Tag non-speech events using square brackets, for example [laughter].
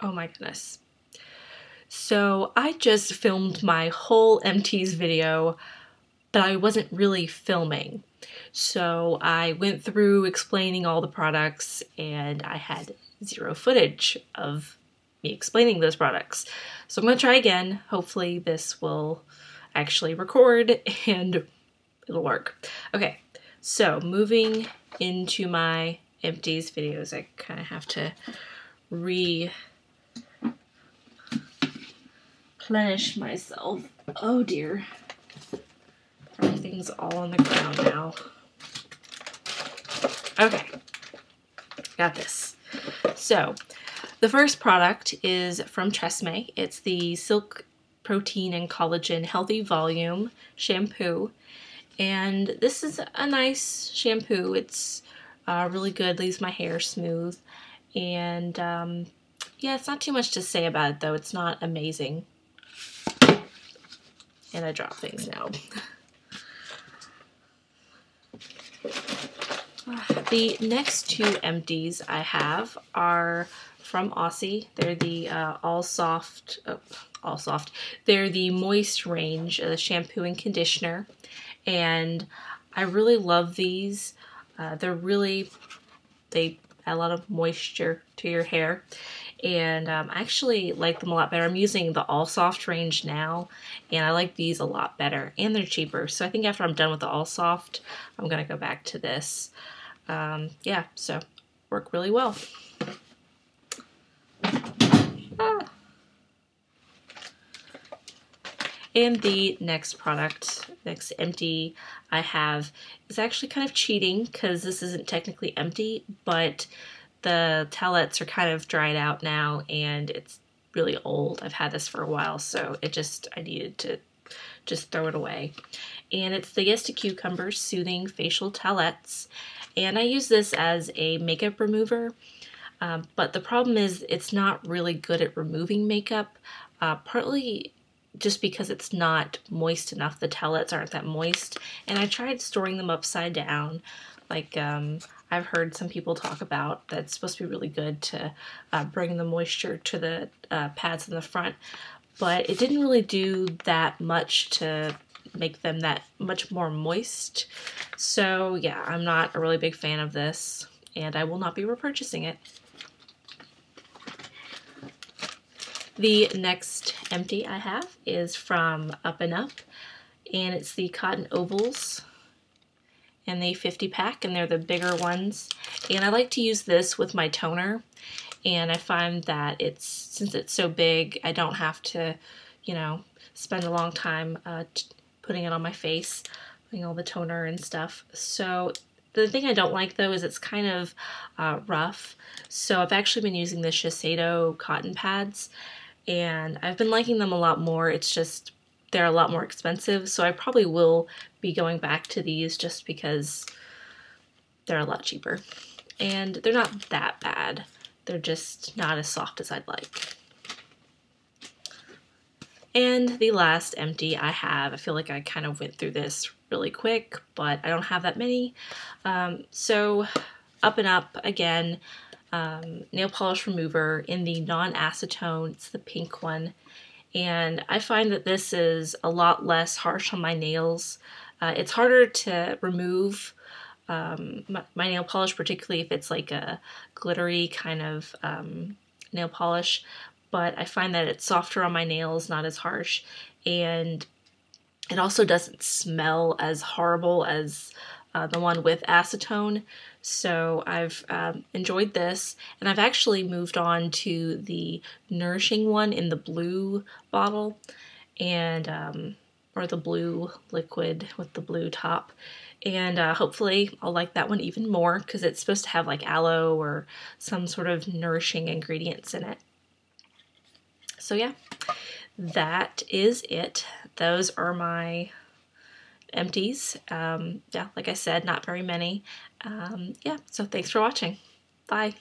Oh my goodness. So I just filmed my whole empties video, but I wasn't really filming. So I went through explaining all the products and I had zero footage of me explaining those products. So I'm going to try again. Hopefully this will actually record [laughs] and it'll work. Okay, so moving into my empties videos, I kind of have to re replenish myself. Oh dear. Everything's all on the ground now. Okay, got this. So, the first product is from Tresemme. It's the Silk Protein and Collagen Healthy Volume Shampoo. And this is a nice shampoo. It's uh, really good, leaves my hair smooth. And um, yeah, it's not too much to say about it though. It's not amazing. And I drop things now. the next two empties I have are from Aussie. They're the uh, All Soft, oh, All Soft. They're the Moist range, uh, the shampoo and conditioner. And I really love these. Uh, they're really, they add a lot of moisture to your hair and um, I actually like them a lot better. I'm using the All Soft range now, and I like these a lot better, and they're cheaper. So I think after I'm done with the All Soft, I'm going to go back to this. Um, yeah, so work really well. Ah. And the next product, next empty I have is actually kind of cheating because this isn't technically empty, but the towelettes are kind of dried out now and it's really old. I've had this for a while, so it just, I needed to just throw it away. And it's the Yes to Cucumber Soothing Facial Towelettes. And I use this as a makeup remover, um, but the problem is it's not really good at removing makeup, uh, partly just because it's not moist enough. The towelettes aren't that moist. And I tried storing them upside down, like um, I've heard some people talk about that's supposed to be really good to uh, bring the moisture to the uh, pads in the front, but it didn't really do that much to make them that much more moist. So yeah, I'm not a really big fan of this and I will not be repurchasing it. The next empty I have is from Up and Up and it's the Cotton Ovals in the 50 pack and they're the bigger ones. And I like to use this with my toner and I find that it's, since it's so big, I don't have to, you know, spend a long time uh, putting it on my face, putting all the toner and stuff. So the thing I don't like though is it's kind of uh, rough. So I've actually been using the Shiseido cotton pads and I've been liking them a lot more. It's just they're a lot more expensive, so I probably will be going back to these just because they're a lot cheaper. And they're not that bad. They're just not as soft as I'd like. And the last empty I have, I feel like I kind of went through this really quick, but I don't have that many. Um, so Up and Up, again, um, nail polish remover in the non-acetone, it's the pink one and I find that this is a lot less harsh on my nails. Uh, it's harder to remove um, my, my, nail polish, particularly if it's like a glittery kind of um, nail polish, but I find that it's softer on my nails, not as harsh, and it also doesn't smell as horrible as uh, the one with acetone. So I've um, enjoyed this, and I've actually moved on to the Nourishing one in the blue bottle, and um, or the blue liquid with the blue top. And uh, hopefully I'll like that one even more because it's supposed to have like aloe or some sort of nourishing ingredients in it. So yeah, that is it. Those are my empties. Um, yeah, like I said, not very many. Um, yeah, so thanks for watching. Bye.